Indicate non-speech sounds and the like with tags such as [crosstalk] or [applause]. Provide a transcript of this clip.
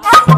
Oh! [laughs]